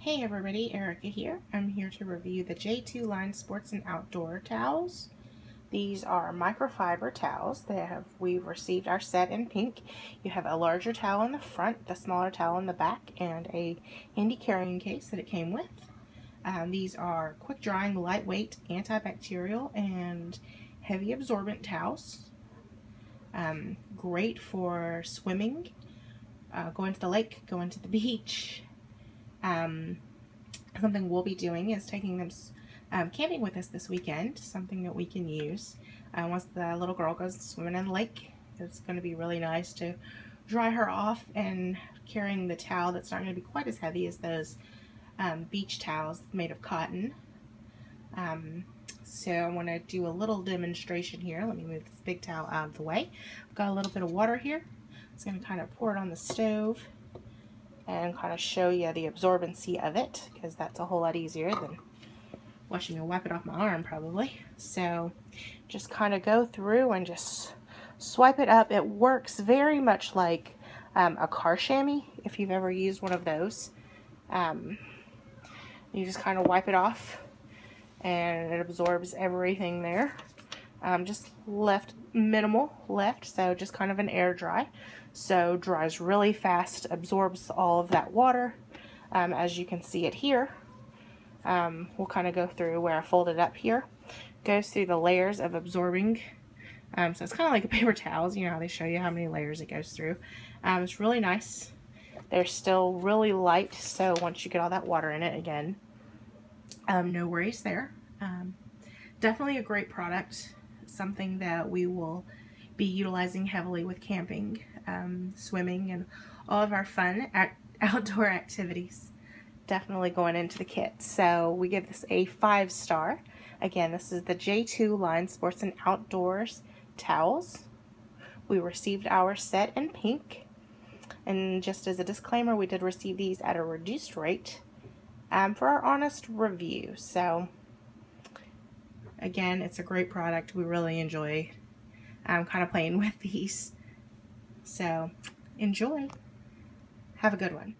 Hey everybody, Erica here. I'm here to review the J2line Sports and Outdoor Towels. These are microfiber towels. They have We've received our set in pink. You have a larger towel in the front, the smaller towel in the back, and a handy carrying case that it came with. Um, these are quick drying, lightweight, antibacterial, and heavy absorbent towels. Um, great for swimming, uh, going to the lake, going to the beach, um, something we'll be doing is taking them um, camping with us this weekend, something that we can use. Uh, once the little girl goes swimming in the lake, it's going to be really nice to dry her off and carrying the towel that's not going to be quite as heavy as those um, beach towels made of cotton. Um, so I want to do a little demonstration here. Let me move this big towel out of the way. I've got a little bit of water here. It's going to kind of pour it on the stove and kind of show you the absorbency of it because that's a whole lot easier than watching me wipe it off my arm probably. So just kind of go through and just swipe it up. It works very much like um, a car chamois if you've ever used one of those. Um, you just kind of wipe it off and it absorbs everything there. Um, just left minimal left, so just kind of an air dry. So dries really fast, absorbs all of that water, um, as you can see it here. Um, we'll kind of go through where I folded up here. Goes through the layers of absorbing. Um, so it's kind of like a paper towels, you know how they show you how many layers it goes through. Um, it's really nice. They're still really light, so once you get all that water in it again, um, no worries there. definitely a great product something that we will be utilizing heavily with camping, um, swimming, and all of our fun outdoor activities. Definitely going into the kit. So we give this a five star. Again, this is the J2line Sports and Outdoors towels. We received our set in pink. And just as a disclaimer, we did receive these at a reduced rate um, for our honest review. So Again, it's a great product. We really enjoy um, kind of playing with these. So enjoy. Have a good one.